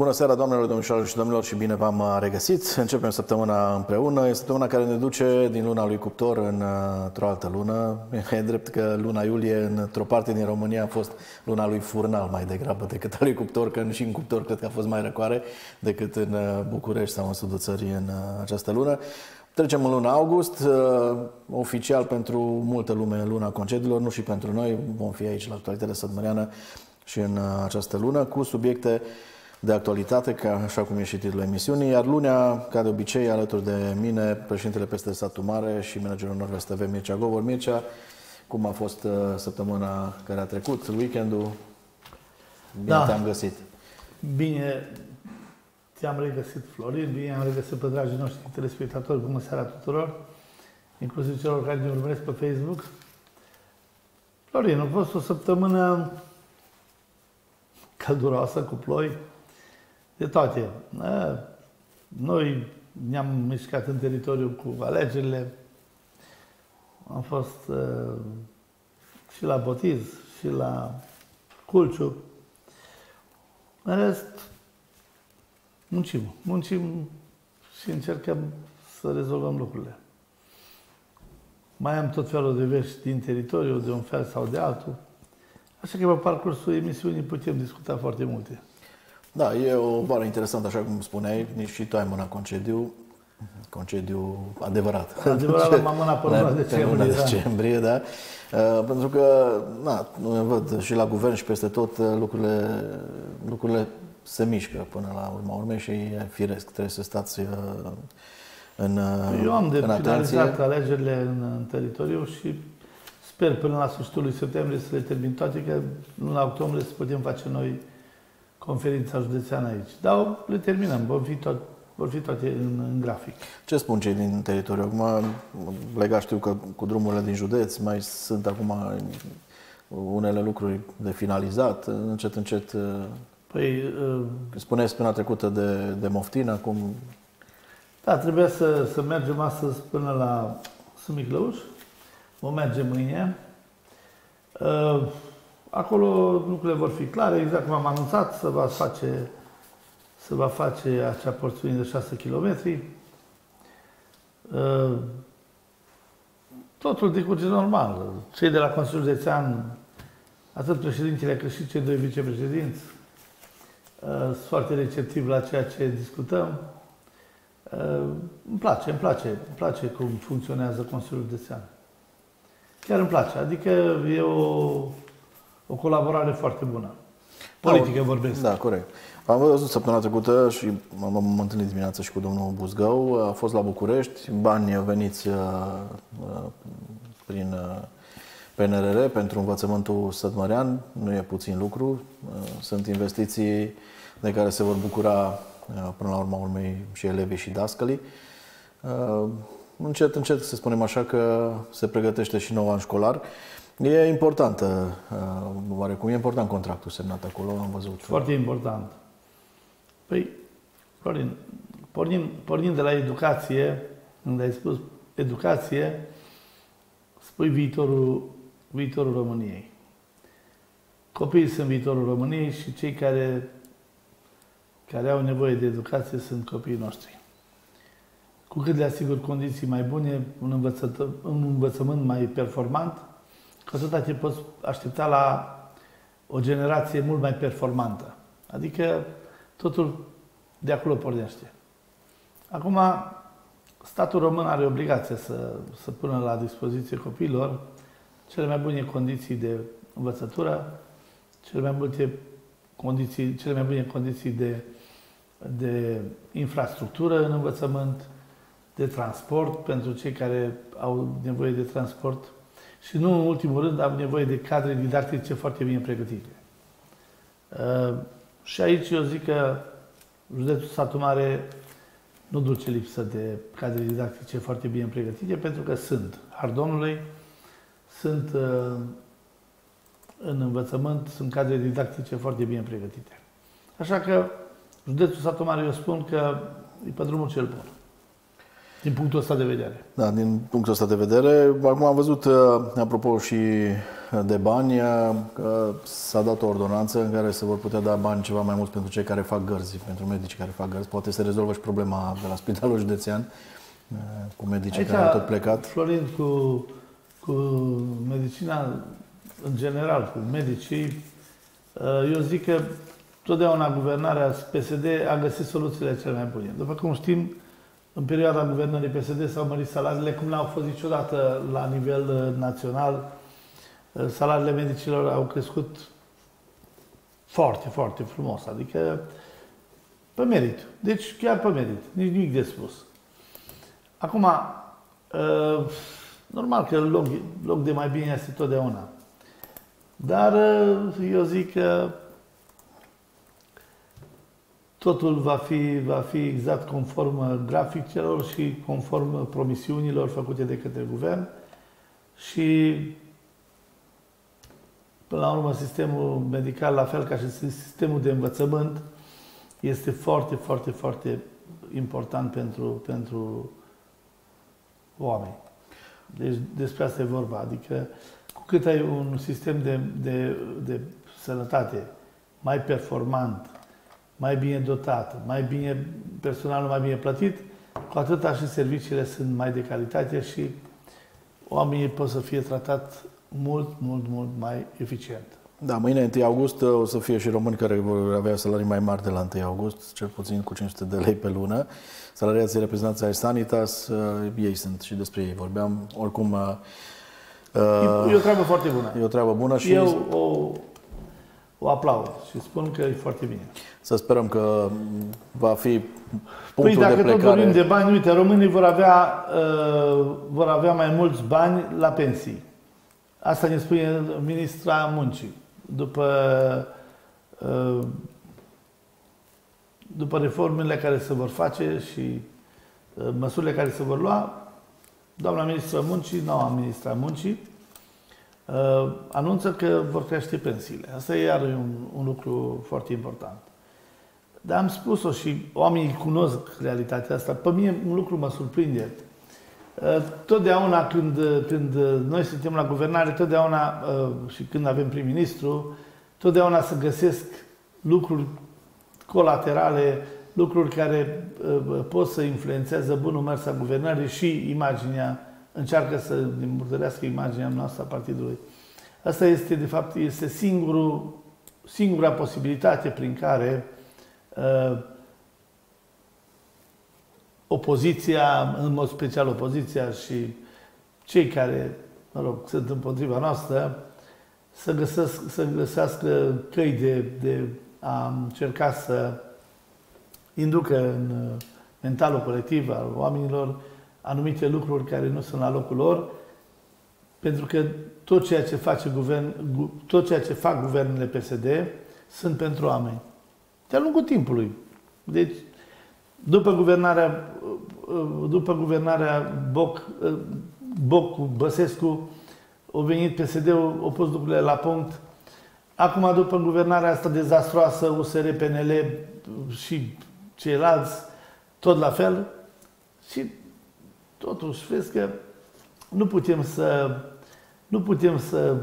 Bună seara, doamnelor, domnișoarelor și domnilor și bine v-am uh, regăsit. Începem săptămâna împreună. E săptămâna care ne duce din luna lui Cuptor uh, într-o altă lună. E drept că luna iulie, într-o parte din România, a fost luna lui Furnal mai degrabă decât a lui Cuptor, că și în Cuptor cred că a fost mai răcoare decât în uh, București sau în sudul țării în această lună. Trecem în luna august, oficial pentru multă lume luna concediilor, nu și pentru noi. Vom fi aici la actualitatea sătmăreană și în această lună cu subiecte de actualitate, ca, așa cum e și titlul emisiunii, iar lunea, ca de obicei, alături de mine, președintele peste satul mare și managerul Norvest TV, Mircea Govor. Mircea, cum a fost uh, săptămâna care a trecut, weekendul? Bine da. te-am găsit. Bine te-am regăsit, Florin, bine am regăsit pe dragii noștri telespectatori, bună seara tuturor, inclusiv celor care ne urmăresc pe Facebook. Florin, a fost o săptămână călduroasă, cu ploi, de toate. Noi ne-am mișcat în teritoriu cu alegerile. Am fost uh, și la botiz, și la culciu. În rest, muncim. Muncim și încercăm să rezolvăm lucrurile. Mai am tot felul de vești din teritoriu, de un fel sau de altul. Așa că pe parcursul emisiunii putem discuta foarte multe. Da, e o vară interesantă, așa cum spuneai, nici și tu ai mâna concediu, concediu adevărat. Adevărat, am mâna până la decembrie, da. decembrie, da. Uh, pentru că, na, văd și la guvern și peste tot uh, lucrurile, lucrurile se mișcă până la urma urmei și e firesc, trebuie să stați uh, în Eu am de finalizat alegerile în, în teritoriu și sper până la sfârșitul lui septembrie să le termin toate, că luna octombrie să putem face noi conferința județeană aici. Dar le terminăm, vor fi, tot, vor fi toate în, în grafic. Ce spun cei din teritoriu? Acum, legat știu că cu drumurile din județ mai sunt acum unele lucruri de finalizat, încet, încet. Păi, uh, spuneai săptămâna trecută de, de Moftin, acum... Da, trebuia să, să mergem astăzi până la Sumiclăuș. Vom merge mâine. Uh, Acolo lucrurile vor fi clare, exact cum am anunțat, se va face, se va face acea porțiune de 6 km. Uh, totul decurge normal. Cei de la Consiliul Județean, atât președintele cât și cei doi vicepreședinți, uh, sunt foarte receptivi la ceea ce discutăm. Uh, îmi place, îmi place, îmi place cum funcționează Consiliul Județean. Chiar îmi place. Adică e o o colaborare foarte bună. Politică da, vorbesc. Da, corect. Am văzut săptămâna trecută și m-am întâlnit dimineața și cu domnul Buzgău. A fost la București, bani veniți uh, uh, prin uh, PNRR pentru învățământul sătmărean. Nu e puțin lucru. Sunt investiții de care se vor bucura până la urma urmei și elevii și dascălii. Încet, încet, să spunem așa, că se pregătește și nou an școlar. E importantă, uh, oarecum, e important contractul semnat acolo, am văzut. Foarte important. Păi, Florin, pornim, pornim de la educație, unde ai spus educație, spui viitorul, viitorul României. Copiii sunt viitorul României și cei care, care au nevoie de educație sunt copiii noștri. Cu cât le asigur condiții mai bune, un, un învățământ mai performant, că atâta te poți aștepta la o generație mult mai performantă. Adică totul de acolo pornește. Acum, statul român are obligația să, să pună la dispoziție copiilor cele mai bune condiții de învățătură, cele mai multe condiții, cele mai bune condiții de, de infrastructură în învățământ, de transport pentru cei care au nevoie de transport și nu în ultimul rând am nevoie de cadre didactice foarte bine pregătite. Uh, și aici eu zic că județul Satu Mare nu duce lipsă de cadre didactice foarte bine pregătite, pentru că sunt. Har Domnului, sunt uh, în învățământ, sunt cadre didactice foarte bine pregătite. Așa că județul Satu Mare, eu spun că e pe drumul cel bun. Din punctul ăsta de vedere. Da, din punctul ăsta de vedere. Acum am văzut, uh, apropo, și de bani, că s-a dat o ordonanță în care se vor putea da bani ceva mai mult pentru cei care fac gărzi, pentru medicii care fac gărzi. Poate se rezolvă și problema de la Spitalul Județean cu medicii Aici, care au tot plecat. Florin, cu, cu medicina în general, cu medicii, eu zic că totdeauna guvernarea PSD a găsit soluțiile cele mai bune. După cum știm, în perioada guvernării PSD s-au mărit salariile cum n-au fost niciodată la nivel uh, național. Uh, salariile medicilor au crescut foarte, foarte frumos, adică pe merit. Deci chiar pe merit, nici nimic de spus. Acum, uh, normal că loc, loc de mai bine este totdeauna. Dar eu zic că Totul va fi, va fi exact conform graficelor și conform promisiunilor făcute de către guvern și Până la urmă, sistemul medical, la fel ca și sistemul de învățământ, este foarte, foarte, foarte important pentru, pentru oameni. Deci despre asta e vorba. Adică cu cât ai un sistem de, de, de sănătate mai performant, mai bine dotată, mai bine, personalul mai bine plătit, cu atâta și serviciile sunt mai de calitate și oamenii pot să fie tratat mult, mult, mult mai eficient. Da, mâine, 1 august, o să fie și români care vor avea salarii mai mari de la 1 august, cel puțin cu 500 de lei pe lună. Salariații reprezentanții ai Sanitas, uh, ei sunt și despre ei vorbeam. Oricum, uh, E o treabă foarte bună. E o treabă bună și... Eu o, o aplaud și spun că e foarte bine. Să sperăm că va fi păi punctul păi dacă de plecare. tot vorbim de bani, uite, românii vor avea, uh, vor avea mai mulți bani la pensii. Asta ne spune ministra muncii. După, uh, după reformele care se vor face și uh, măsurile care se vor lua, doamna ministra muncii, noua ministra muncii, uh, anunță că vor crește pensiile. Asta e iar un, un lucru foarte important. Dar am spus-o și oamenii cunosc realitatea asta. Pe mine un lucru mă surprinde. Uh, totdeauna când, când noi suntem la guvernare, totdeauna uh, și când avem prim-ministru, totdeauna să găsesc lucruri colaterale, lucruri care uh, pot să influențeze bunul mers a guvernării și imaginea, încearcă să îmburdărească imaginea noastră a partidului. Asta este, de fapt, este singurul, singura posibilitate prin care Uh, opoziția, în mod special opoziția și cei care, mă rog, sunt împotriva noastră, să, găsesc, să găsească căi de, de a încerca să inducă în uh, mentalul colectiv al oamenilor anumite lucruri care nu sunt la locul lor, pentru că tot ceea ce face guvern, tot ceea ce fac guvernele PSD sunt pentru oameni de-a lungul timpului. Deci, după guvernarea, după guvernarea Boc, Boc cu Băsescu, au venit PSD-ul, au pus lucrurile la punct. Acum, după guvernarea asta dezastroasă, USR, PNL și ceilalți, tot la fel. Și totuși, vezi că nu putem să, nu putem să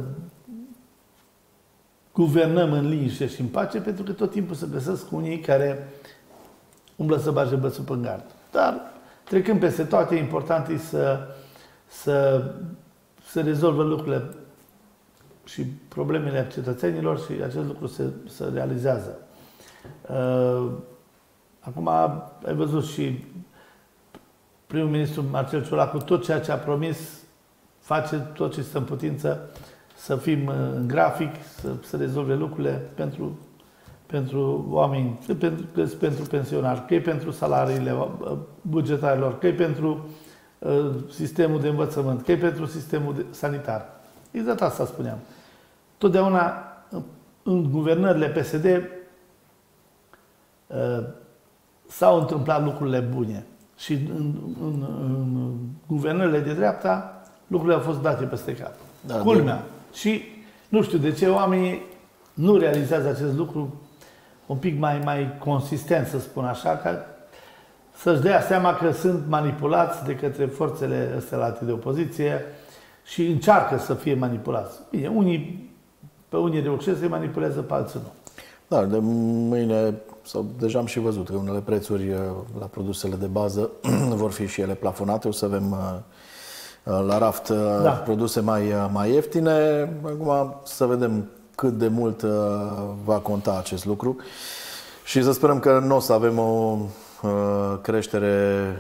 guvernăm în liniște și în pace, pentru că tot timpul se găsesc unii care umblă să bage bățul pe gard. Dar, trecând peste toate, e important să, să, să rezolvă lucrurile și problemele cetățenilor și acest lucru se, se realizează. Uh, acum ai văzut și primul ministru Marcel Ciolacu, tot ceea ce a promis, face tot ce stă în putință să fim uh, în grafic, să, să rezolve lucrurile pentru, pentru oameni, pentru, pentru pensionari, că e pentru salariile uh, bugetarilor, că e pentru uh, sistemul de învățământ, că e pentru sistemul de, sanitar. Exact asta spuneam. Totdeauna în guvernările PSD uh, s-au întâmplat lucrurile bune. Și în, în, în guvernările de dreapta lucrurile au fost date peste cap. Da, Culmea. De și nu știu de ce oamenii nu realizează acest lucru un pic mai, mai consistent, să spun așa, ca să-și dea seama că sunt manipulați de către forțele stelate de opoziție și încearcă să fie manipulați. Bine, unii, pe unii reușesc să manipulează, pe alții nu. Da, de mâine, sau deja am și văzut că unele prețuri uh, la produsele de bază vor fi și ele plafonate. O să avem uh, uh, la raft da. produse mai, mai ieftine. Acum să vedem cât de mult va conta acest lucru și să sperăm că nu o să avem o creștere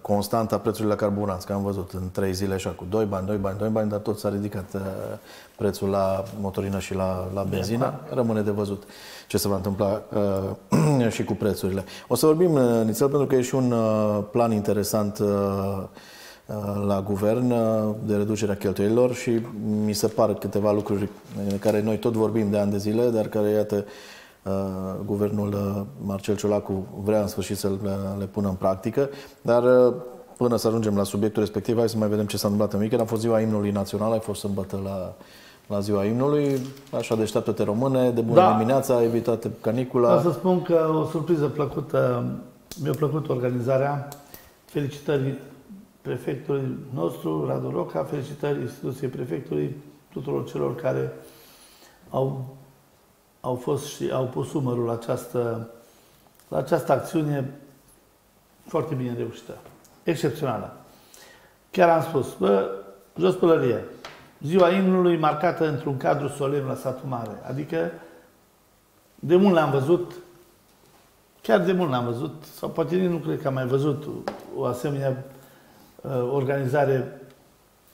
constantă a prețului la carburanți, că am văzut în trei zile așa cu 2 bani, 2 bani, 2 bani, dar tot s-a ridicat prețul la motorină și la, la benzină. Rămâne de văzut ce se va întâmpla uh, și cu prețurile. O să vorbim, uh, nițel, pentru că e și un uh, plan interesant uh, uh, la guvern uh, de reducerea cheltuielilor și mi se par câteva lucruri în care noi tot vorbim de ani de zile, dar care, iată, guvernul Marcel Ciolacu vrea în sfârșit să le pună în practică, dar până să ajungem la subiectul respectiv, hai să mai vedem ce s-a întâmplat în weekend. A fost ziua imnului național, a fost sâmbătă la la ziua imnului, așa deșteaptă-te române, de bună da. dimineața, evitate canicula. Vreau să spun că o surpriză plăcută, mi-a plăcut organizarea. Felicitări prefectului nostru, Radu Roca, felicitări instituției prefectului, tuturor celor care au, au fost și au pus umărul la această, la această acțiune foarte bine reușită, excepțională. Chiar am spus, bă, jos pălărie, ziua imnului marcată într-un cadru solemn la satul mare. Adică, de mult l-am văzut, chiar de mult l-am văzut, sau poate nici nu cred că am mai văzut o asemenea uh, organizare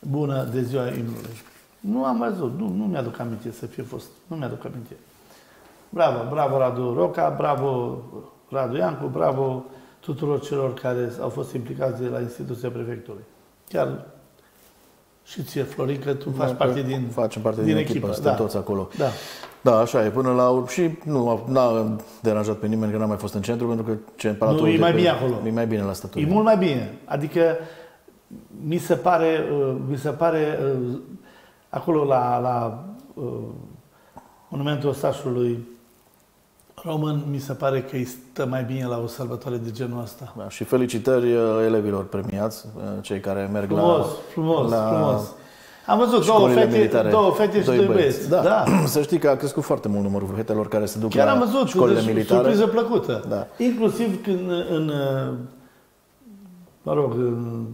bună de ziua imnului. Nu am văzut, nu, nu mi-aduc aminte să fie fost, nu mi-aduc aminte. Bravo, bravo Radu Roca, bravo Radu Iancu, bravo tuturor celor care au fost implicați de la instituția prefectului. Chiar și ție, Florin, că tu faci da, parte din Facem parte din, din echipă, echipă suntem da. toți acolo. Da. Da, așa e. Până la și nu a deranjat pe nimeni că n-a mai fost în centru, pentru că temperatura... Nu, e mai bine acolo. E mai bine la statul. E mult mai bine. Adică mi se pare, uh, mi se pare uh, acolo la, la uh, monumentul ostașului român, mi se pare că îi stă mai bine la o sărbătoare de genul ăsta. Da, și felicitări uh, elevilor premiați, uh, cei care merg frumos, la... Frumos, la frumos, Am văzut două fete, militare, două fete și doi băieți. băieți. Da. da. Să știi că a crescut foarte mult numărul fetelor care se duc Chiar la am văzut, școlile deci, militare. surpriză plăcută. Da. Inclusiv când în, uh, mă rog, în,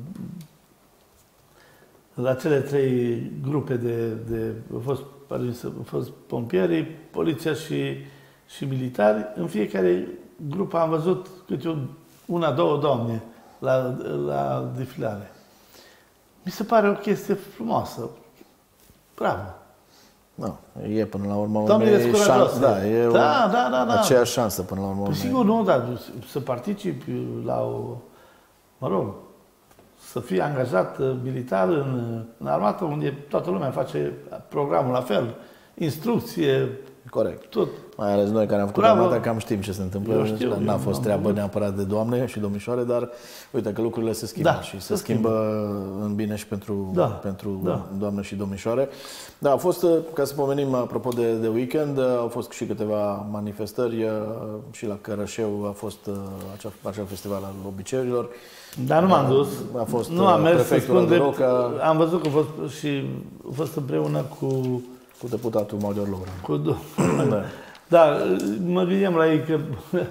la cele trei grupe de, de au fost, au fost pompierii, poliția și și militari, în fiecare grup am văzut câte un, una, două doamne la, la defilare. Mi se pare o chestie frumoasă. Bravo! Da, e până la urmă Doamne șansă, da, e da, da, da, da. aceeași șansă până la urmă. Păi sigur, nu, dar să participi la o, mă rog, să fii angajat uh, militar în, în armată, unde toată lumea face programul la fel, instrucție, Corect. Tot. Mai ales noi care am făcut Bravo. armata, cam știm ce se întâmplă. știu, N-a fost treabă neapărat de doamne și domnișoare, dar uite că lucrurile se schimbă da, și se, se schimbă, schimbă în bine și pentru, da. pentru da. doamne și domnișoare. Da, a fost, ca să pomenim apropo de, de weekend, au fost și câteva manifestări și la Cărășeu a fost acea, acel festival al obiceiurilor. Dar nu m-am dus. A fost nu am mers să spun de, Roca. Am văzut că a fost și a fost împreună cu cu deputatul Major Lovran. Cu do- da. da, mă gândeam la ei că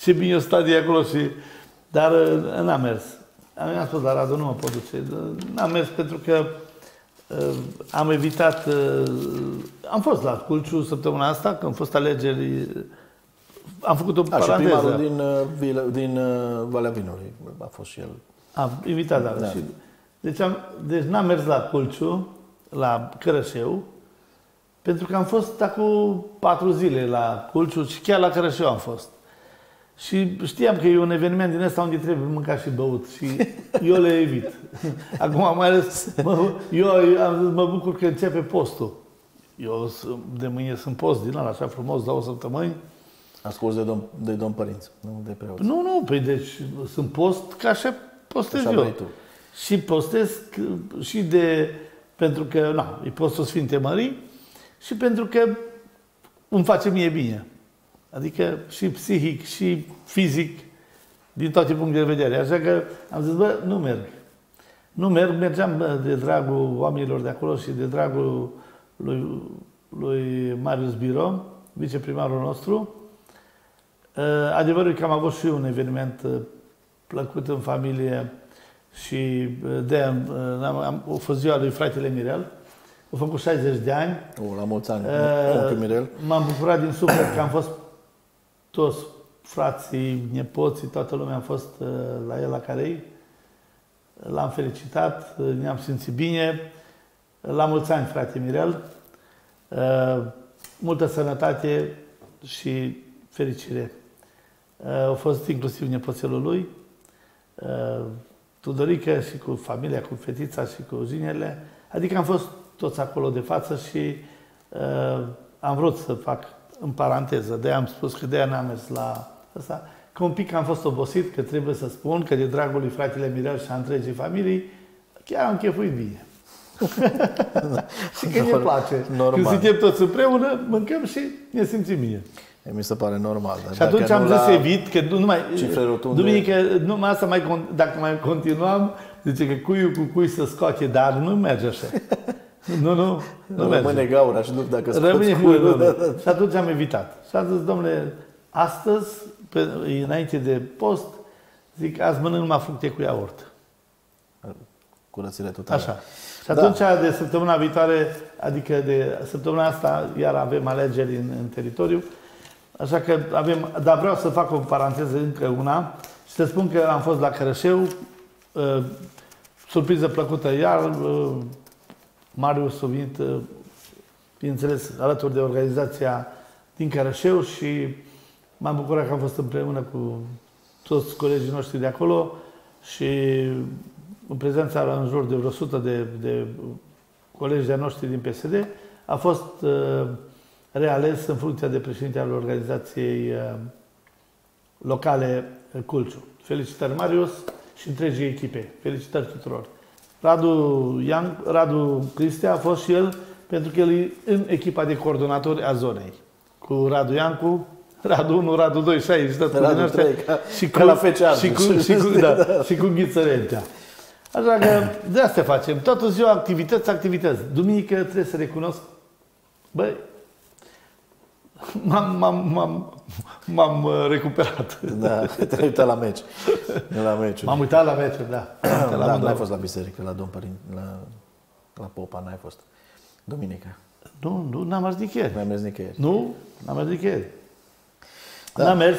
ce bine o de acolo și... Dar uh, n-am mers. Am spus la Radu, nu mă pot duce. N-am mers pentru că uh, am evitat... Uh, am fost la Culciu săptămâna asta, când au fost alegeri... Am făcut o A, paranteză. Și primarul din, uh, din uh, Valea Vinului a fost și el. Am invitat, da. da. Și, deci, am, deci n-am mers la Culciu, la Cărășeu, pentru că am fost acum patru zile la Culciu și chiar la Cărășeu am fost. Și știam că e un eveniment din ăsta unde trebuie mâncat și băut și eu le evit. Acum mai ales, mă, eu mă bucur că începe postul. Eu de mâine sunt post din ăla, așa frumos, două săptămâni. Ascult de domn, de domn părinți, nu de preoți. Nu, nu, păi deci sunt post ca așa postez așa eu. Și postez și de pentru că na, îi pot să Sfinte Mării și pentru că îmi face mie bine. Adică și psihic, și fizic, din toate punctele de vedere. Așa că am zis, bă, nu merg. Nu merg, mergeam de dragul oamenilor de acolo și de dragul lui, lui Marius Biro, viceprimarul nostru. Uh, adevărul că am avut și un eveniment uh, plăcut în familie și de am, am, a fost ziua lui fratele Mirel. A făcut 60 de ani. O, la mulți ani, uh, Mirel. M-am bucurat din suflet că am fost toți frații, nepoții, toată lumea a fost uh, la el la Carei. L-am felicitat, uh, ne-am simțit bine. La mulți ani, frate Mirel. Uh, multă sănătate și fericire. Au fost inclusiv nepoțelul lui, Tudorică și cu familia, cu fetița și cu zinele. Adică am fost toți acolo de față și am vrut să fac în paranteză, de am spus că de-aia n-am mers la ăsta, că un pic am fost obosit, că trebuie să spun că de dragul lui fratele Mirel și a întregii familii, chiar am chefuit bine. și că ne place. Normal. Când suntem toți împreună, mâncăm și ne simțim bine. Mi se pare normal. Dar și atunci am zis evit că nu mai... Duminică, nu, asta mai, dacă mai continuam, zice că cuiul cu cui să scoate, dar nu merge așa. Nu, nu, nu Rămâne merge. gaura și nu dacă scoți Rămâne cuiul. Nu, nu. Și atunci am evitat. Și am zis, domnule, astăzi, pe, înainte de post, zic, azi mănânc numai fructe cu iaurt. Curățire totală. Așa. Și atunci, da. de săptămâna viitoare, adică de săptămâna asta, iar avem alegeri în, în teritoriu, Așa că avem, dar vreau să fac o paranteză încă una și să spun că am fost la Cărășeu, uh, surpriză plăcută iar, uh, Marius Sovint, uh, bineînțeles, alături de organizația din Cărășeu și m-am bucurat că am fost împreună cu toți colegii noștri de acolo și în prezența în jur de vreo 100 de, de colegi de noștri din PSD, a fost uh, reales în funcția de președinte al organizației uh, locale uh, Culciu. Felicitări Marius și întregii echipe. Felicitări tuturor. Radu, Ian, Radu Cristea a fost și el pentru că el e în echipa de coordonatori a zonei. Cu Radu Iancu, Radu 1, Radu 2 și aici, tot Radu 3, ca, și cu, ca la Fecean. Și cu, și cu, da, da. și cu Ghiță Rentea. Așa că de asta facem. Toată ziua activități, activități. Duminică trebuie să recunosc, băi, m-am, m-am, m-am, m-am uh, recuperat. Da, te-ai uitat la meci. La meci. M-am uitat la meci, da. la da, n-ai fost la biserică, la Domn Părin, la, la Popa, n-ai fost. Duminică. Nu, nu, n-am mers nicăieri. N-ai mers nicăieri. Nu, n-am mers nicăieri. Da. N-am mers.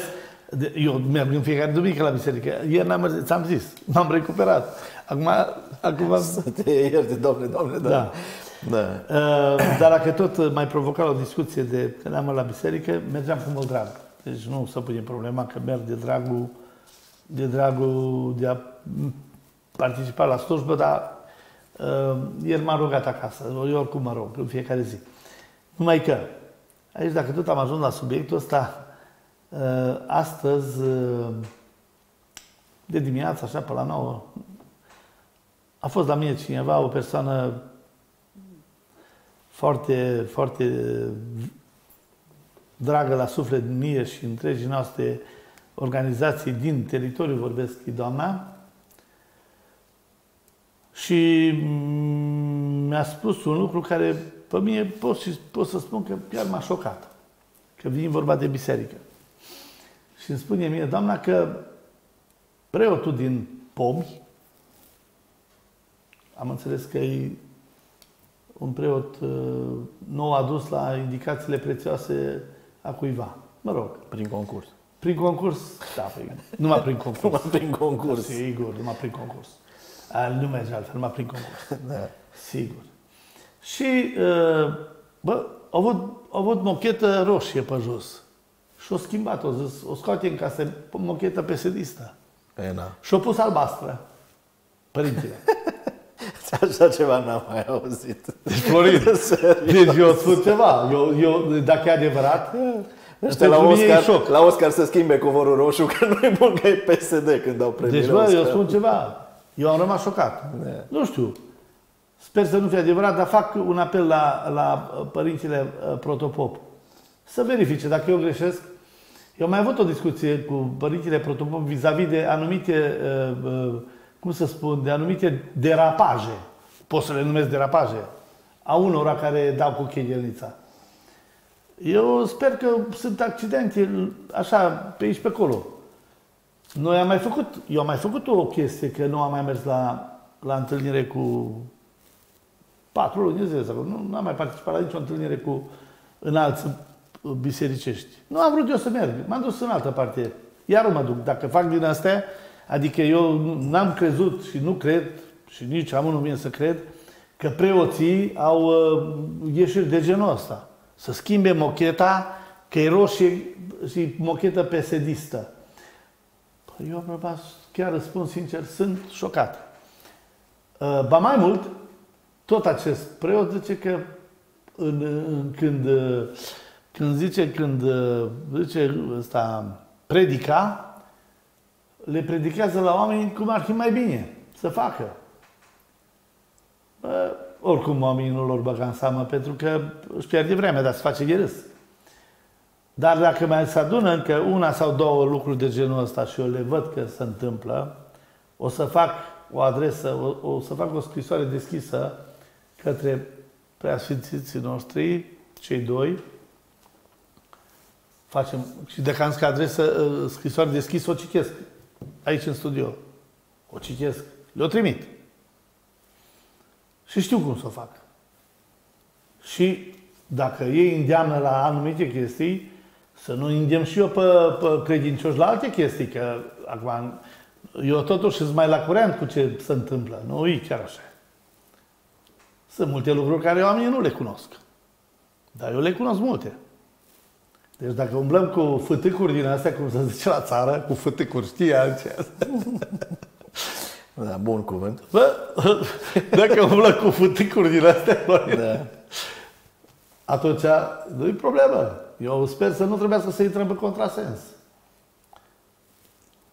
Eu merg în fiecare duminică la biserică. Ieri n-am mers, ți-am zis, m-am recuperat. Acum, acum... Să te ierte, domnule, domnule, da. da. Da. Uh, dar dacă tot mai provoca o discuție de că ne-am la biserică, mergeam cu mult drag. Deci nu să punem problema că merg de dragul, de dragul de a participa la slujbă, dar uh, el m-a rugat acasă. Eu oricum mă rog, în fiecare zi. Numai că, aici dacă tot am ajuns la subiectul ăsta, uh, astăzi, uh, de dimineață, așa, pe la 9, a fost la mine cineva, o persoană foarte, foarte dragă la suflet mie și întregii noastre organizații din teritoriu, vorbesc doamna, și mi-a spus un lucru care pe mine pot, și, pot să spun că chiar m-a șocat. Că vin vorba de biserică. Și îmi spune mie, doamna, că preotul din Pomi, am înțeles că e un preot uh, nou adus la indicațiile prețioase a cuiva. Mă rog. Prin concurs. Prin concurs? Da, prin, numai prin concurs. numai prin concurs. Sigur, numai prin concurs. Nu merge altfel, numai prin concurs. Da. Sigur. Și, uh, bă, au avut, au avut mochetă roșie pe jos. Și-o schimbat, o zis, o scoate în casă, mochetă pesedistă. E, na. Și-o pus albastră. Părintele. Așa ceva n-am mai auzit. Deci, Florin, deci eu spun ceva. Eu, eu, dacă e adevărat, Ăștia la Oscar, la Oscar se schimbe covorul roșu, că nu e bun că e PSD când dau premiile Deci, bă, eu spun ceva. Eu am rămas șocat. Da. Nu știu. Sper să nu fie adevărat, dar fac un apel la, la părintele uh, protopop. Să verifice dacă eu greșesc. Eu am mai avut o discuție cu părintele protopop vis-a-vis de anumite uh, uh, cum să spun, de anumite derapaje, pot să le numesc derapaje, a unora care dau cu chelnița. Eu sper că sunt accidente așa pe aici pe acolo. Noi am mai făcut, eu am mai făcut o chestie că nu am mai mers la, la întâlnire cu patru luni zile sau nu, nu am mai participat la nicio întâlnire cu înalți bisericești. Nu am vrut eu să merg, m-am dus în altă parte. Iar mă duc. Dacă fac din astea, adică eu n-am crezut și nu cred, și nici am nu vine să cred, că preoții au uh, ieșiri de genul ăsta. Să schimbe mocheta, că e roșie și mochetă pesedistă. Păi eu probabil, chiar răspund sincer, sunt șocat. Uh, ba mai mult, tot acest preot zice că în, în, când, uh, când zice, când uh, zice ăsta, predica, le predichează la oameni cum ar fi mai bine să facă. Bă, oricum oamenii nu lor băga în seamă pentru că își pierde vremea, dar se face de râs. Dar dacă mai se adună încă una sau două lucruri de genul ăsta și eu le văd că se întâmplă, o să fac o adresă, o, o să fac o scrisoare deschisă către preasfințiții noștri, cei doi, facem, și dacă am scris adresă, uh, scrisoare deschisă, o citesc aici în studio. O citesc, le-o trimit. Și știu cum să o fac. Și dacă ei îndeamnă la anumite chestii, să nu îndemn și eu pe, pe credincioși la alte chestii, că acum eu totuși sunt mai la curent cu ce se întâmplă. Nu e chiar așa. Sunt multe lucruri care oamenii nu le cunosc. Dar eu le cunosc multe. Deci dacă umblăm cu fâtâcuri din astea, cum se zice la țară, cu fâtâcuri, știi ce Da, bun cuvânt. Bă, dacă umblăm cu fâtâcuri din astea, da. atunci nu e problemă. Eu sper să nu trebuiască să intrăm pe contrasens.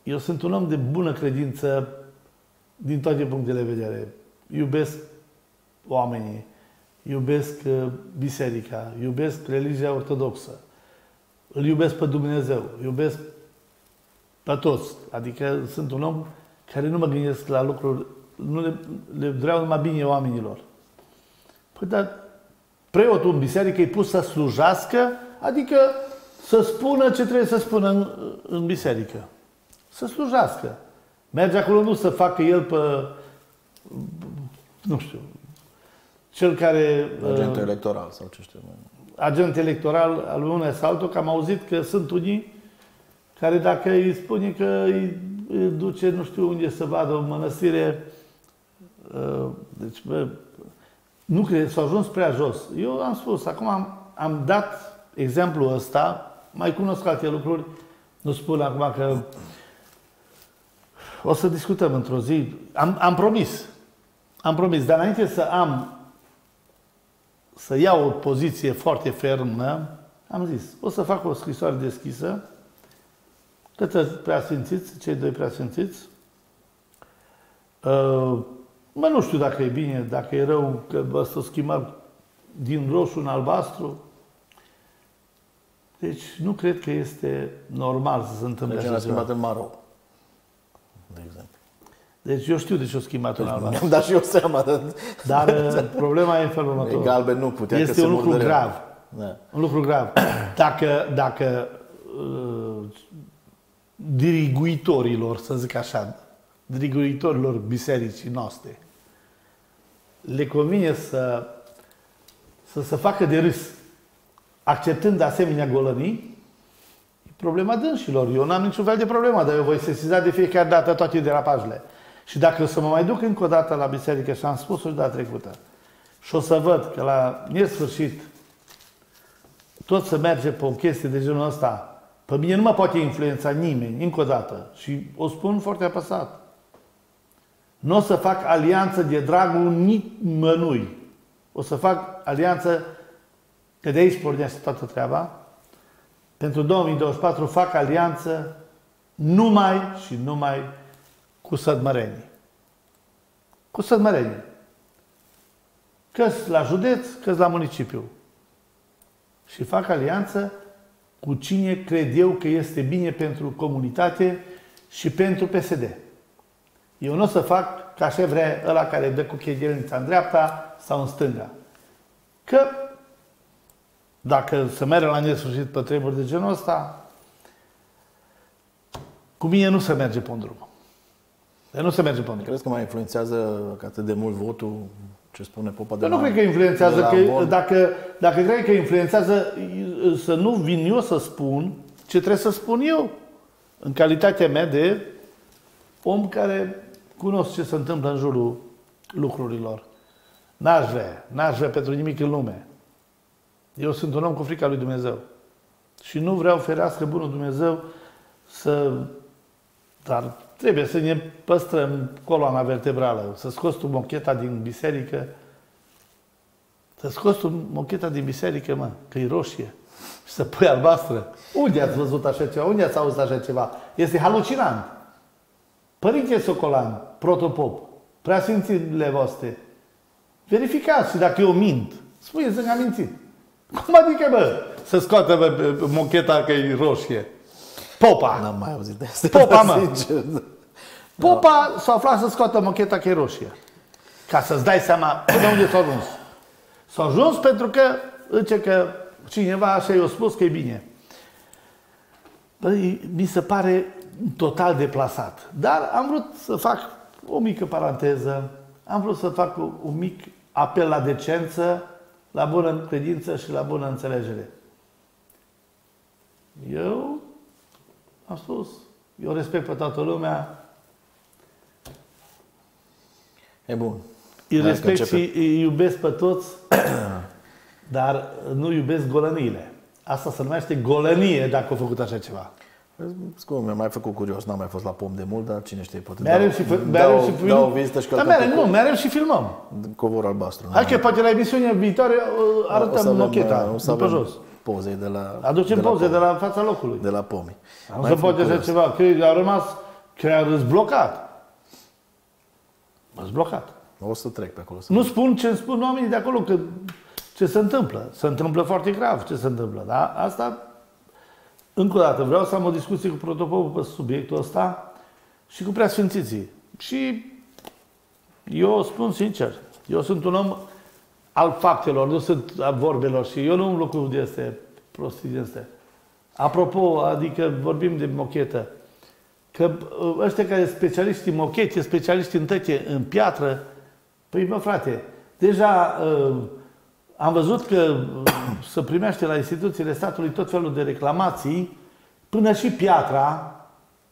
Eu sunt un om de bună credință din toate punctele de vedere. Iubesc oamenii, iubesc uh, biserica, iubesc religia ortodoxă, îl iubesc pe Dumnezeu, iubesc pe toți. Adică sunt un om care nu mă gândesc la lucruri, nu le, le vreau numai bine oamenilor. Păi, dar preotul în biserică e pus să slujească, adică să spună ce trebuie să spună în, în biserică. Să slujească. Merge acolo nu să facă el pe, nu știu, cel care... Agent uh, electoral sau ce știu. Agent electoral al unui sau altul, că am auzit că sunt unii care dacă îi spune că îi, îi duce nu știu unde să vadă o mănăstire, uh, deci bă, nu cred, s-au ajuns prea jos. Eu am spus, acum am, am dat exemplul ăsta, mai cunosc alte lucruri, nu spun acum că o să discutăm într-o zi. Am, am promis, am promis, dar înainte să am să iau o poziție foarte fermă, am zis, o să fac o scrisoare deschisă către preasfințiți, cei doi preasfințiți. Uh, mă, nu știu dacă e bine, dacă e rău, că vă să schimbăm din roșu în albastru. Deci nu cred că este normal să se întâmple deci așa. Deci schimbat în maro, de exemplu. Deci eu știu de ce o schimbat deci, în albastru. Mi-am dat și eu seama. Dar uh, problema e în felul următor. Galben nu putea Este un lucru grav. Da. Un lucru grav. Dacă, dacă uh, diriguitorilor, să zic așa, diriguitorilor bisericii noastre, le convine să, să se facă de râs, acceptând asemenea golănii, e problema dânșilor. Eu n-am niciun fel de problemă, dar eu voi sesiza de fiecare dată toate derapajele. Și dacă o să mă mai duc încă o dată la biserică, și am spus-o data trecută, și o să văd că la nesfârșit tot să merge pe o chestie de genul ăsta, pe mine nu mă poate influența nimeni, încă o dată. Și o spun foarte apăsat. Nu o să fac alianță de dragul nimănui. O să fac alianță, că de aici pornește toată treaba. Pentru 2024 fac alianță numai și numai cu sădmărenii. Cu sădmărenii. că la județ, că la municipiu. Și fac alianță cu cine cred eu că este bine pentru comunitate și pentru PSD. Eu nu o să fac ca așa vrea ăla care dă cu chediernița în dreapta sau în stânga. Că dacă se merge la nesfârșit pe treburi de genul ăsta, cu mine nu se merge pe un drum. Dar nu se merge pe un drum. Crezi că mai influențează atât de mult votul ce spune Popa de Eu la nu cred că influențează, de la că, Bon? dacă, dacă cred că influențează, să nu vin eu să spun ce trebuie să spun eu. În calitatea mea de om care cunosc ce se întâmplă în jurul lucrurilor. N-aș vrea, n-aș vrea pentru nimic în lume. Eu sunt un om cu frica lui Dumnezeu. Și nu vreau ferească bunul Dumnezeu să... Dar trebuie să ne păstrăm coloana vertebrală, să scoți tu mocheta din biserică, să scoți tu mocheta din biserică, mă, că e roșie, și să pui albastră. Unde ați văzut așa ceva? Unde ați auzit așa ceva? Este halucinant. Părinte Socolan, protopop, preasfințile voastre, verificați și dacă eu mint, spuneți că am mințit. Cum adică, bă, să scoată bă, mocheta că e roșie? Popa! N-am mai auzit de asta. Popa, mă! Sincer. Popa s-a aflat să scoată mocheta că e roșie. Ca să-ți dai seama până unde s-a ajuns. S-a ajuns pentru că, zice că cineva așa i-a spus că e bine. Băi, mi se pare total deplasat. Dar am vrut să fac o mică paranteză, am vrut să fac un mic apel la decență, la bună credință și la bună înțelegere. Eu am spus, eu respect pe toată lumea, E bun. îi Hai că respect începem. și îi iubesc pe toți, dar nu iubesc golăniile. Asta se numește golănie dacă au făcut așa ceva. Cum, mi-a mai făcut curios, n-am mai fost la pom de mult, dar cine știe, poate Mereu dau, și, fi- dau, mereu și film. dau o vizită și da, călcăm mereu, pe nu, mereu și filmăm. covor albastru. Hai că poate la emisiunea viitoare uh, O să arătăm avem, mocheta uh, o să după avem jos. Poze de la Aducem de la poze pomi. de la fața locului. de la pomi. Nu Mai se fi poate așa curios. ceva, că au rămas, că a răzblocat. Răzblocat. O să trec pe acolo. Să Nu spun ce îmi spun oamenii de acolo, că ce se întâmplă. Se întâmplă foarte grav ce se întâmplă. Da? Asta, încă o dată, vreau să am o discuție cu protopopul pe subiectul ăsta și cu preasfințiții. Și eu spun sincer, eu sunt un om al faptelor, nu sunt al vorbelor și eu nu umblu cu de astea, prostii de astea. Apropo, adică vorbim de mochetă, că uh, ăștia care sunt specialiști în mochete, specialiști în tăche, în piatră, păi mă frate, deja uh, am văzut că uh, se primește la instituțiile statului tot felul de reclamații, până și piatra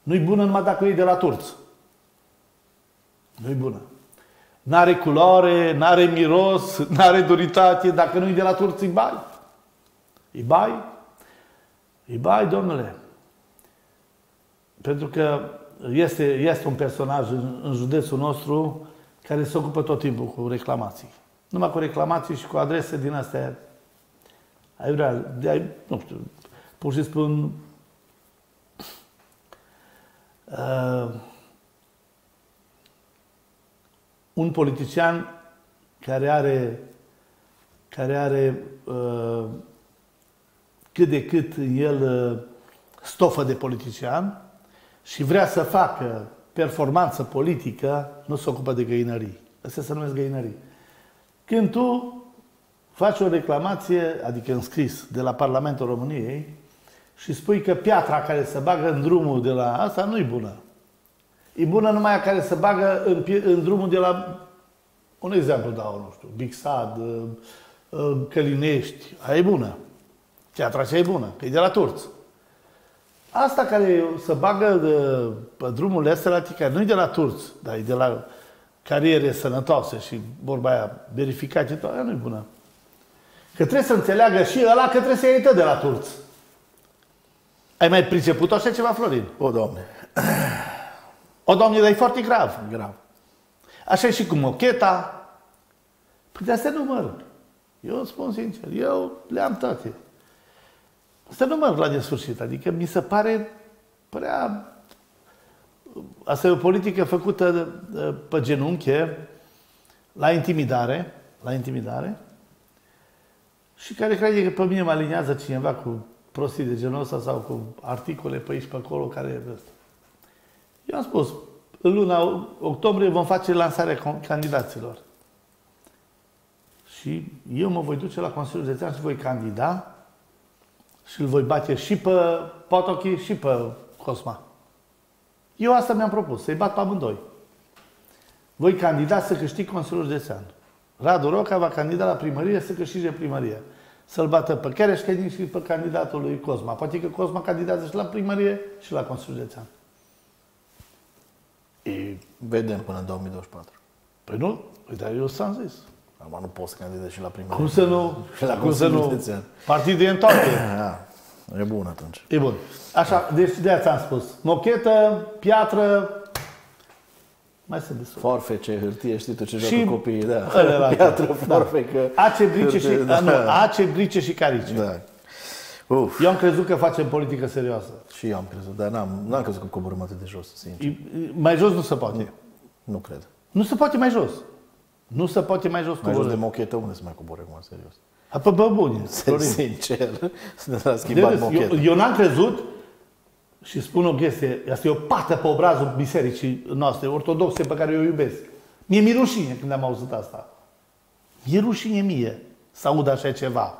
nu-i bună numai dacă o iei de la turți. Nu-i bună. N-are culoare, n-are miros, n-are duritate, dacă nu-i de la turți, îi bai. Îi bai? Îi bai, domnule. Pentru că este, este un personaj în, în județul nostru care se ocupă tot timpul cu reclamații. Numai cu reclamații și cu adrese din astea. Ai vrea, de ai, nu știu, pur și spun, uh, un politician care are, care are uh, cât de cât în el uh, stofă de politician și vrea să facă performanță politică, nu se ocupă de găinării. Astea se numesc găinării. Când tu faci o reclamație, adică înscris, de la Parlamentul României și spui că piatra care se bagă în drumul de la asta nu e bună. E bună numai aia care se bagă în, pie- în drumul de la, un exemplu dau, nu știu, Bixad, uh, uh, Călinești, aia e bună. Piatra aceea e bună, că e de la turți. Asta care se bagă de, pe drumurile astea, care nu e de la turți, dar e de la cariere sănătoase și vorba aia verificate, tot, aia nu e bună. Că trebuie să înțeleagă și ăla că trebuie să iei de la turți. Ai mai priceput așa ceva, Florin? O, Doamne, O, doamne, dar e foarte grav. grav. Așa e și cu mocheta. Păi de astea număr. Eu spun sincer, eu le-am toate. Asta nu merg la nesfârșit. Adică mi se pare prea... Asta e o politică făcută uh, pe genunche, la intimidare, la intimidare, și care crede că pe mine mă aliniază cineva cu prostii de genul ăsta sau cu articole pe aici pe acolo care e ăsta. Eu am spus, în luna octombrie vom face lansarea candidaților. Și eu mă voi duce la Consiliul Județean și voi candida și îl voi bate și pe Potochi și pe Cosma. Eu asta mi-am propus, să-i bat pe amândoi. Voi candida să câștig Consiliul Județean. Radu Roca va candida la primărie să câștige primăria. Să-l bată pe Chereșcheni și pe candidatul lui Cosma. Poate că Cosma candidează și la primărie și la Consiliul Județean. E... Vedem până în 2024. Păi nu, uite, eu s-am zis. Acum nu poți să candidezi și la primărie. Cum să nu? Și la cum să nu? Județean. Partidul e în toate. E bun atunci. E bun. Așa, deci de aia ți-am spus. Mochetă, piatră, mai sunt destul. Forfece, hârtie, știi tu ce Și joacă copiii, da. ălălalt. Piatră, forfecă. Ace, brice și, hârtie, da. nu, ace, brice și carice. Da. Uf, Eu am crezut că facem politică serioasă. și eu am crezut, dar n-am, n-am crezut că coborâm atât de jos, sincer. E- e- Mai jos nu se poate. Nu cred. Nu se poate mai jos. Nu se poate mai jos Mai jos de coborâ. mochetă, unde să mai coboră acum, serios? A, Pe, pe bune. Florin. Sincer, s-a De schimbat râs. mochetă. eu, eu n-am crezut și spun o chestie, asta e o pată pe obrazul bisericii noastre ortodoxe pe care eu o iubesc. Mie mi rușine când am auzit asta. Mi rușine mie să aud așa ceva.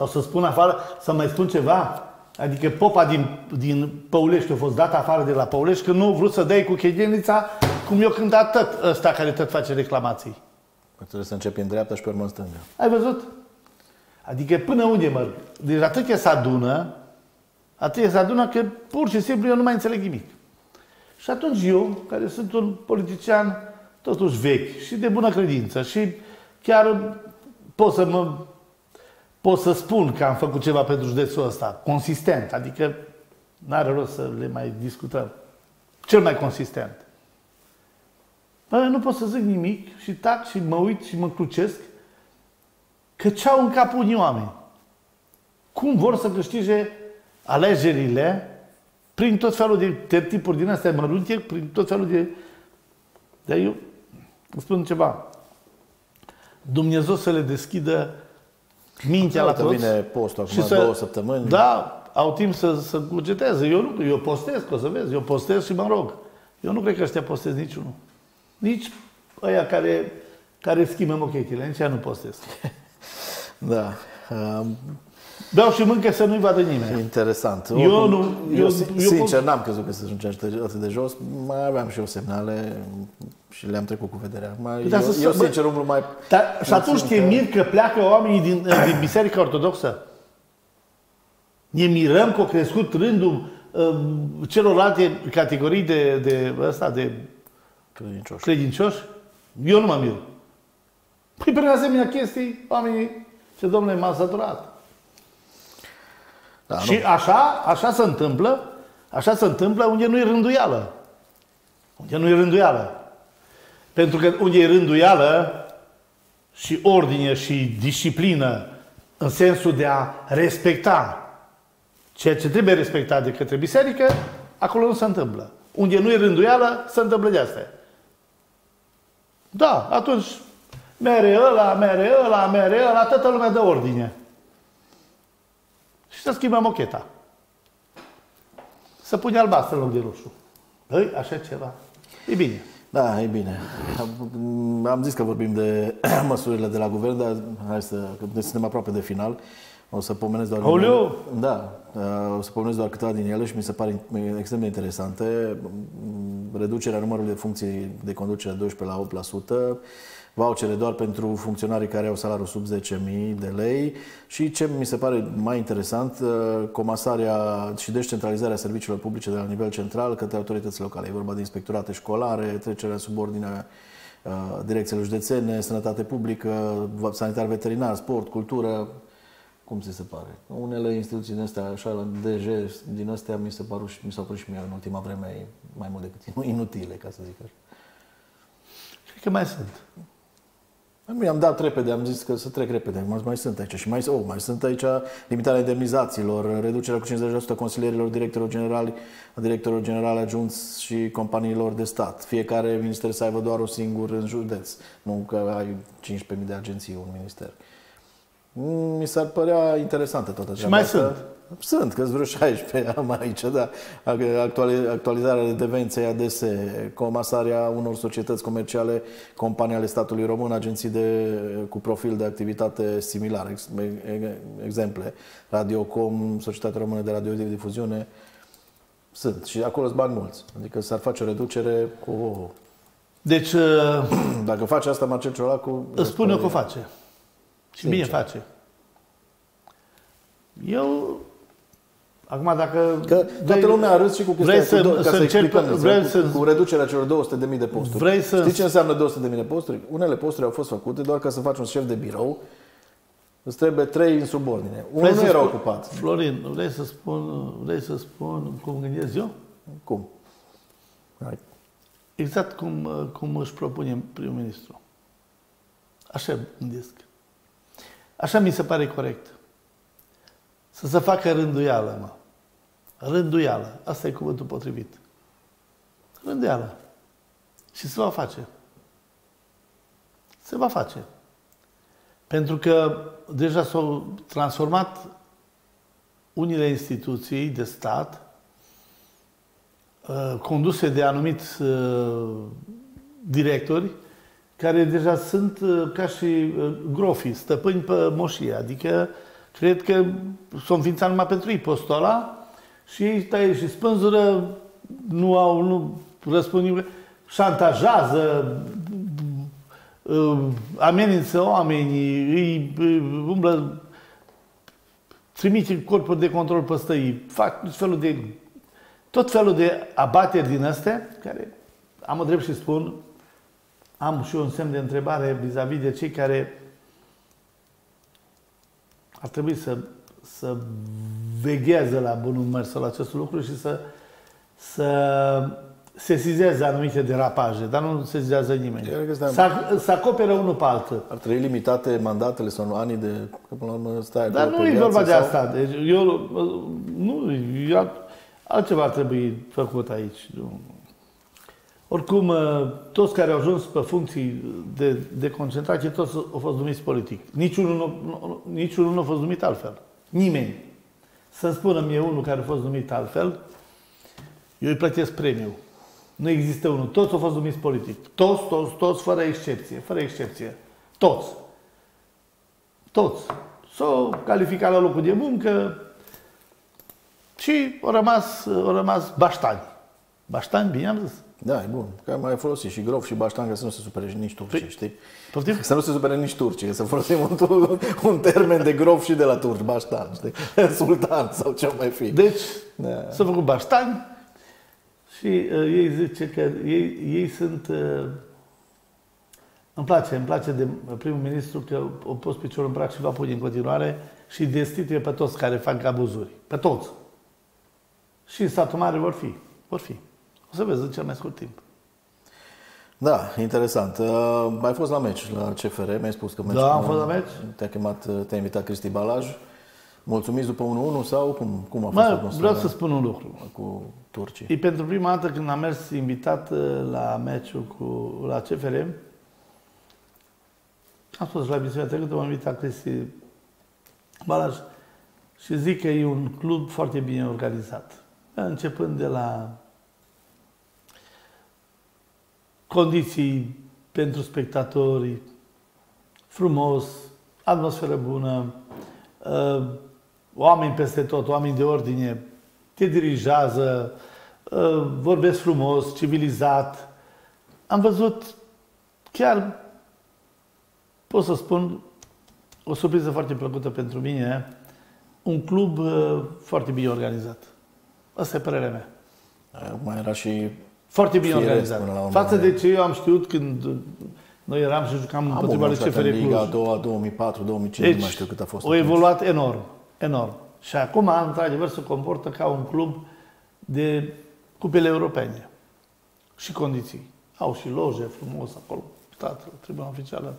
Sau să spun afară, să mai spun ceva. Adică popa din, din Păulești a fost dat afară de la Păulești că nu a vrut să dai cu chedenița cum eu cântat tot ăsta care tot face reclamații. Trebuie să începi în dreapta și pe urmă în stânga. Ai văzut? Adică până unde merg? Deci atât că se adună, atât că se adună că pur și simplu eu nu mai înțeleg nimic. Și atunci eu, care sunt un politician totuși vechi și de bună credință și chiar pot să mă pot să spun că am făcut ceva pentru județul ăsta, consistent, adică n-are rost să le mai discutăm. Cel mai consistent. Bă, nu pot să zic nimic și tac și mă uit și mă crucesc că ce au în cap unii oameni? Cum vor să câștige alegerile prin tot felul de tertipuri din astea mărunte, prin tot felul de... Dar eu îți spun ceva. Dumnezeu să le deschidă mintea la Uite, toți. vine postul acum și să- două săptămâni. Da, au timp să, să cugeteze. Eu nu, eu postez, că o să vezi, eu postez și mă rog. Eu nu cred că ăștia postez niciunul. Nici ăia care, care schimbă mochetile, nici ea nu postez. Da. Um, Beau și mâncă să nu-i vadă nimeni. Interesant. Eu Oricum, nu- Eu, eu- sin- eu sincer, pot- n-am crezut că se ajunge atât atât de jos. Mai aveam și eu semnale și le-am trecut cu vederea. Mai, dar eu, să- eu, bă- sincer, umblu mai... Dar, și atunci Puțin te că- mir că pleacă oamenii din, din Biserica Ortodoxă? Ne mirăm că a crescut rândul uh, celorlalte categorii de, de, ăsta, de Credincioși. credincioși? Eu nu mă mir. Păi prin asemenea chestii, oamenii ce domnule m-a săturat. Da, și așa, așa se întâmplă, așa se întâmplă unde nu e rânduială. Unde nu e rânduială. Pentru că unde e rânduială și ordine și disciplină în sensul de a respecta ceea ce trebuie respectat de către biserică, acolo nu se întâmplă. Unde nu e rânduială, se întâmplă de astea. Da, atunci mere ăla, mere ăla, mere ăla, toată lumea dă ordine. Și să schimbă mocheta. Să pune albastră în loc de roșu.Ăi, așa ceva. E bine. Da, e bine. Am- Am zis că vorbim de măsurile de la guvern, dar hai să, că suntem aproape de final. O să pomenesc doar... Aoleu! Da, uh, o să pomenesc doar câteva din ele și mi se pare extrem de interesante. Reducerea numărului de funcții de conducere de 12 la 8%, vouchere doar pentru funcționarii care au salariul sub 10.000 de lei și ce mi se pare mai interesant, uh, comasarea și descentralizarea serviciilor publice de la nivel central către autoritățile locale. E vorba de inspectorate școlare, trecerea sub ordinea uh, direcțiilor județene, sănătate publică, sanitar veterinar, sport, cultură, cum ți se pare? Unele instituții din astea, așa, la DG, din astea mi, se paru, și- mi s-au părut și mie în ultima vreme mai mult decât inutile, ca să zic așa. Cred că mai sunt. Mi am dat repede, am zis că să trec repede, mai, mai sunt aici. Și mai, oh, mai sunt aici limitarea indemnizațiilor, reducerea cu 50% consilierilor, directorilor generali, directorilor generali adjunți și companiilor de stat. Fiecare minister să aibă doar o singură în județ, nu că ai 15.000 de agenții un minister. Mm, Mi s-ar părea interesantă toată treaba mai asta. sunt. Sunt, că vreo 16 am aici, da. Actualizarea redevenței ADS, comasarea unor societăți comerciale, companii ale statului român, agenții de, cu profil de activitate similar, exemple, Radiocom, Societatea Română de Radiodifuziune, sunt. Și acolo sunt bani mulți. Adică s-ar face o reducere cu... Deci... Dacă face asta Marcel Ciolacu... Îți spun eu că o face. Și bine face. Eu Acum, dacă... Că toată lumea a râs și cu chestia vrei să, cu, ca să, să explicăm, vrei să, cu reducerea celor 200.000 de posturi. Vrei să... Știi ce înseamnă 200.000 de posturi? Unele posturi au fost făcute doar ca să faci un șef de birou. Îți trebuie trei în subordine. Unul nu era spun, ocupat. Florin, vrei să spun, vrei să spun cum gândesc eu? Cum? Hai. Exact cum, cum își propune primul ministru. Așa gândesc. Așa mi se pare corect. Să se facă rânduială, mă. Rânduială. Asta e cuvântul potrivit. Rânduială. Și se va face. Se va face. Pentru că deja s-au transformat unele instituții de stat uh, conduse de anumiți uh, directori care deja sunt uh, ca și grofii, stăpâni pe moșie. Adică cred că s-au înființat numai pentru ei postul ăla și ei stai și spânzură, nu au, nu răspund nimic, șantajează, uh, amenință oamenii, îi umblă, trimite corpul de control pe stăi, fac tot felul de, tot felul de abateri din astea, care am o drept și spun, am și eu un semn de întrebare vis-a-vis -vis de cei care ar trebui să, să veghează la bunul mers la acest lucru și să, să sesizeze anumite derapaje, dar nu sesizează nimeni. Să, să acopere unul pe altul. Ar trebui limitate mandatele sau anii de... Că până la urmă stai Dar nu e vorba de asta. Deci eu, nu, eu, altceva ar trebui făcut aici. Oricum, uh, toți care au ajuns pe funcții de, de concentrație, toți au fost numiți politic. Niciunul nu, niciunul nu a fost numit altfel. Nimeni. Să-mi spună mie unul care a fost numit altfel, eu îi plătesc premiul. Nu există unul. Toți au fost numiți politic. Toți, toți, toți, fără excepție. Fără excepție. Toți. Toți. S-au calificat la locul de muncă și au rămas, au rămas baștani. Baștani, bine am zis. Da, e bun. Că mai folosi și grof și baștan ca să nu se supere nici turci, păi, știi? Poftim? Să nu se supere nici turci, să folosim un, un termen de grof și de la turci, baștan, știi? Sultan sau ce mai fi. Deci, da. s-a făcut baștan și uh, ei zice că ei, ei sunt... Uh, îmi place, îmi place de primul ministru că o pus piciorul în prac și va pune în continuare și destituie pe toți care fac abuzuri. Pe toți. Și în satul mare vor fi. Vor fi. O să vezi în cel mai scurt timp. Da, interesant. Uh, ai fost la meci la CFR, mi-ai spus că meci. Da, am fost la meci. Te-a chemat, uh, te-a invitat Cristi Balaj. Mulțumiți după 1-1 sau cum, cum a fost Mă, vreau să spun un lucru. Cu turcii. E pentru prima dată când am mers invitat uh, la meciul cu, la CFR. Am spus la emisiunea trecută, m-a invitat Cristi Balaj și zic că e un club foarte bine organizat. Începând de la condiții pentru spectatori, frumos, atmosferă bună, uh, oameni peste tot, oameni de ordine, te dirigează, uh, vorbesc frumos, civilizat. Am văzut chiar, pot să spun, o surpriză foarte plăcută pentru mine, un club uh, foarte bine organizat. Asta e părerea mea. Mai era și foarte bine organizat. Față de ce eu am știut când noi eram și jucam împotriva lui CFR Cluj. Liga a doua, 2004, 2005, deci, nu mai știu cât a fost. O evoluat enorm, enorm. Și acum, într-adevăr, se comportă ca un club de cupele europene. Și condiții. Au și loje frumos acolo, stat, tribuna oficială.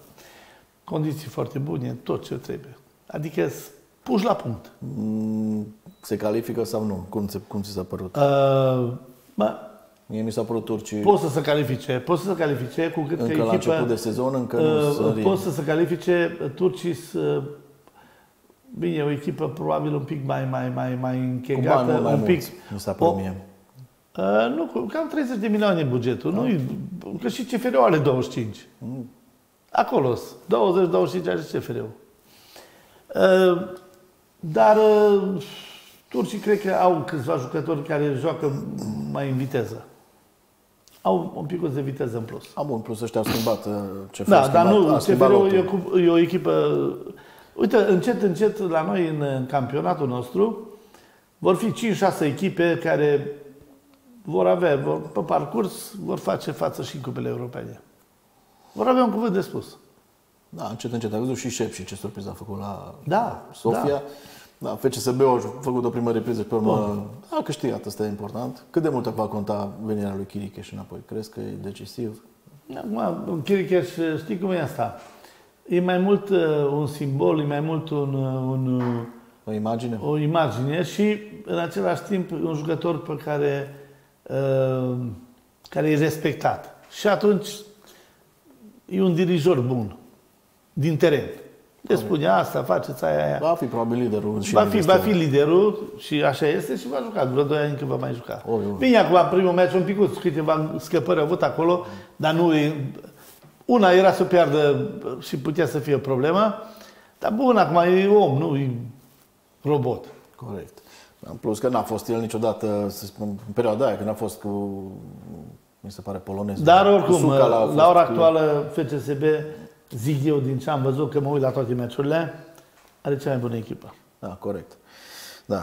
Condiții foarte bune, tot ce trebuie. Adică puși la punct. Mm, se califică sau nu? Cum, se, cum ți s-a părut? Uh, bă, Mie mi s-a părut turcii... Pot să se califice, pot să se califice cu cât încă că la început de sezon, încă nu uh, Pot să se califice, turcii să, Bine, o echipă probabil un pic mai, mai, mai, mai Cu închegată, bani mult mai un pic... mulți, mi s-a părut o- mie. Uh, nu, cu- cam 30 de milioane bugetul. Nu, că și CFR-ul are 25. Acolo, 20-25 are CFR-ul. Uh, dar uh, turcii cred că au câțiva jucători care joacă mai în viteză. Au un pic de viteză în plus. Am bun, plus ăștia au schimbat uh, ce Da, fel dar schimbat, nu, a schimbat CFR-ul lotul. e, cu- e o echipă... Uite, încet, încet, la noi în, în campionatul nostru, vor fi 5-6 echipe care vor avea, vor, pe parcurs, vor face față și în cupele europene. Vor avea un cuvânt de spus. Da, încet, încet. Ai văzut și Șep și ce surpriză a făcut la Da, Sofia. Da, FCSB-ul a făcut o primă repriză și pe urmă a câștigat, asta e important. Cât de mult va conta venirea lui Chiricheș înapoi? Crezi că e decisiv? Acum, Chiricheș, știi cum e asta? E mai mult uh, un simbol, e mai mult un, uh, un, uh, O imagine? o imagine și în același timp un jucător pe care, uh, care e respectat. Și atunci e un dirijor bun din teren. Te spune asta, faceți aia, aia. Va fi probabil liderul și Va în fi, va vestiar. fi liderul și așa este și va juca. Vreo 2 ani încă va mai juca. Oi, oi. Bine, acum primul meci un pic câteva scăpări au avut acolo, dar nu e... Una era să piardă și putea să fie o problemă, dar bun, acum e om, nu e robot. Corect. În plus că n-a fost el niciodată, să spun, în perioada aia, când a fost cu, mi se pare, polonez. Dar Cu oricum, Suca la, fost ora cu- actuală, FCSB, zic eu din ce am văzut, că mă uit la toate meciurile, are cea mai bună echipă. Da, corect. Da.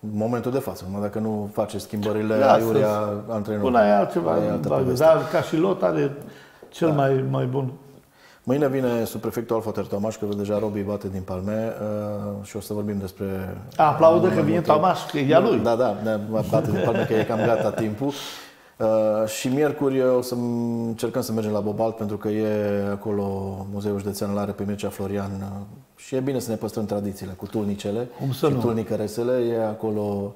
În momentul de față, numai dacă nu face schimbările Da, aiurea antrenorului. Una e altceva, Aia e altă dar, poveste. dar ca și lot are cel Da. mai, mai bun. Mâine vine subprefectul Alfa Tertomaș, că deja Robi bate din palme uh, și o să vorbim despre... Aplaudă că mai vine multe- Tomaș, că e a lui. Da, da, da, bate din palme că e cam gata timpul. Uh, și miercuri o să încercăm să mergem la Bobalt pentru că e acolo Muzeul Județean îl are pe Mircea Florian uh, și e bine să ne păstrăm tradițiile cu tulnicele Cum să și nu? tulnicăresele. E acolo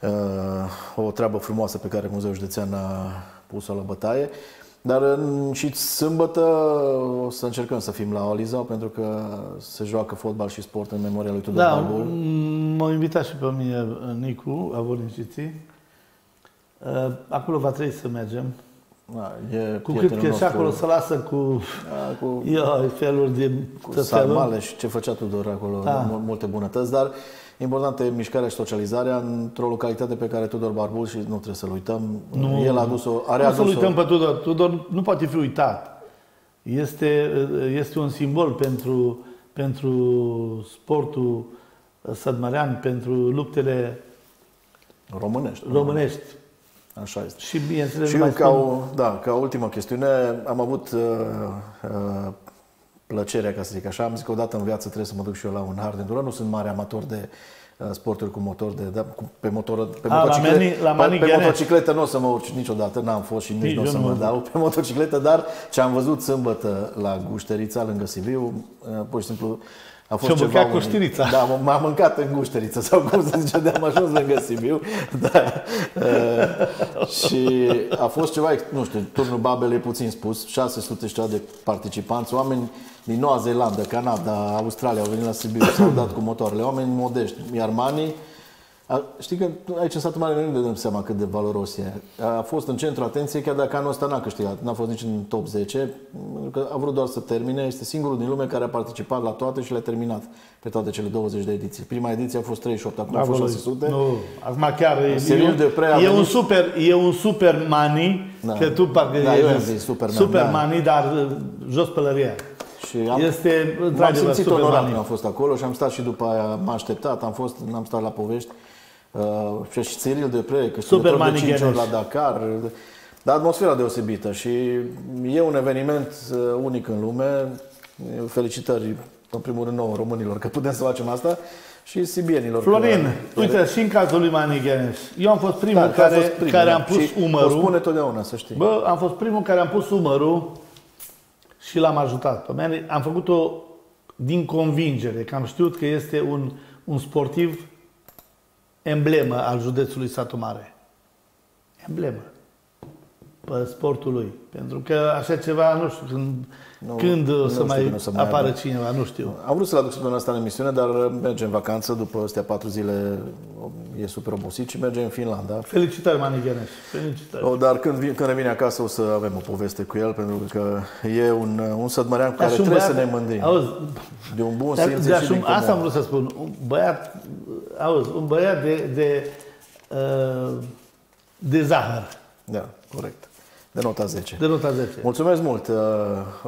uh, o treabă frumoasă pe care Muzeul Județean a pus-o la bătaie. Dar în, și sâmbătă o să încercăm să fim la Olizau pentru că se joacă fotbal și sport în memoria lui Tudor Da, Barbu. m- m-a invitat și pe mine uh, Nicu, Avorinșiții. Uh, Acolo va trebui să mergem. Da, e Cu cât prietenul că și nostru. acolo să lasă cu, Da, cu ia, feluri de cu tot felul. sarmale și ce făcea Tudor acolo, Da. da. multe bunătăți, dar importantă e mișcarea și socializarea într-o localitate pe care Tudor Barbul și nu trebuie să-l uităm, Nu. el a adus-o, a Nu să-l readus-o, uităm pe Tudor. Tudor nu poate fi uitat. Este, este un simbol pentru, pentru sportul sădmărean, pentru luptele românești. românești. Așa este. Și bineînțeles, Și nu eu, mai ca, spun, o, da, ca ultimă chestiune, am avut uh, uh, plăcerea, ca să zic așa, am zis că odată în viață trebuie să mă duc și eu la un hard enduro. Nu sunt mare amator de uh, sporturi cu motor, de, da, cu, pe, motor, pe, A, la motocicletă, Mani- la pe, Mani pe Ghenet. motocicletă nu o să mă urc niciodată, n-am fost și nici, Nici nu o eu să nu mă mă dau pe motocicletă, dar ce am văzut sâmbătă la Gușterița, lângă Sibiu, uh, pur și simplu a fost Și-a ceva mâncat unic. Coștirița. Da, m- m-am mâncat în Gușteriță, sau cum se zice, de-am ajuns lângă Sibiu. Da. Uh, și a fost ceva, nu știu, turnul Babel e puțin spus, 600 și ceva de participanți, oameni din Noua Zeelandă, Canada, Australia au venit la Sibiu, s-au dat cu motoarele, oameni modești, iar Mani, a, știi că aici în satul mare nu ne dăm seama cât de valoros e. A fost în centru atenției, chiar dacă anul ăsta n-a câștigat, n-a fost nici în top 10, pentru că a vrut doar să termine. Este singurul din lume care a participat la toate și le-a terminat pe toate cele 20 de ediții. Prima ediție a fost 38, acum a Bravo fost lui. 600. Nu, acum chiar e, Cyril e, Deprea a e un venit- super, e un super money, Da. că tu parcă Da, ai eu am zis zis Superman, super da. money, dar uh, jos pălăria. Și am, Este, m-am într-adevăr, simțit super onorat money. când am fost acolo și am stat și după aia, m-a așteptat, am fost, n-am stat la povești. Uh, și Cyril Depre, câștigător de Mani 5 ori Gheneș. la Dakar. Dar atmosfera deosebită și e un eveniment uh, unic în lume. Felicitări, în primul rând, nouă românilor că putem să facem asta și sibienilor. Florin, că, uite, și în cazul lui Mani Gheneș, eu am fost primul da, că a care, fost primul, care da. am pus și O umărul. spune totdeauna, să știi. Bă, am fost primul care am pus umărul și l-am ajutat. Pe mine am făcut-o din convingere, că am știut că este un, un sportiv emblemă al județului Satu Mare. Emblemă. pe sportul lui. Pentru că așa ceva, nu știu, când, nu, când nu să mai, când o să mai apară aibă. cineva, nu știu. Am vrut să-l aduc săptămâna asta în emisiune, dar mergem în vacanță după astea patru zile, e super obosit și mergem în Finlanda. Felicitări, Mani Gheneș. Felicitări. O, dar când, când revine acasă o să avem o poveste cu el, pentru că e un, un sădmărean cu care trebuie băiat, să ne mândrim. Auzi, de un bun simț și din Asta am vrut să spun. Un băiat, auzi, un băiat de, de, uh, de zahăr. Da, corect. De nota 10. De nota 10. Mulțumesc mult. Uh,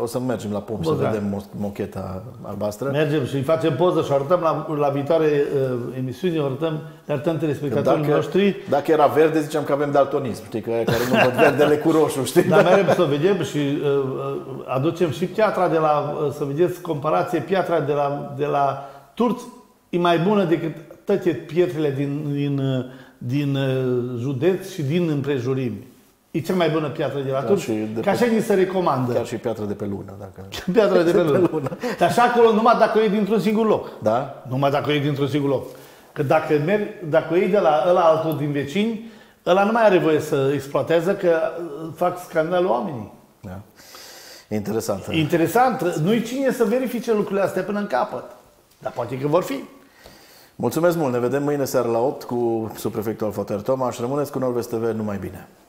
o să mergem la pom să vedem mocheta albastră. Mergem și facem poză și arătăm la, la viitoare uh, emisiuni, arătăm, arătăm telespectatorii dacă, noștri. Dacă era verde, ziceam că avem daltonism, știi, că care nu văd verdele cu roșu, știi? Dar mergem să vedem și uh, uh, aducem și piatra de la, uh, să vedeți comparație, piatra de la, de la turți e mai bună decât toate pietrele din, din, uh, din județ și din împrejurimi. E cea mai bună piatră de la da, Turci. Ca așa ni se recomandă. Chiar și piatră de pe lună. Dacă... Piatră de pe lună. pe lună. Dar și acolo numai dacă o iei dintr-un singur loc. Da? Numai dacă o iei dintr-un singur loc. Că dacă, merg, dacă o iei de la ăla altul din vecini, ăla nu mai are voie să exploateze că fac scandal oamenii. Da. Interesant. Interesant. Nu-i cine să verifice lucrurile astea până în capăt. Dar poate că vor fi. Mulțumesc mult. Ne vedem mâine seara la 8 cu subprefectul Alfater Tomaș. Rămâneți cu Norvest TV. Numai bine. Thank you.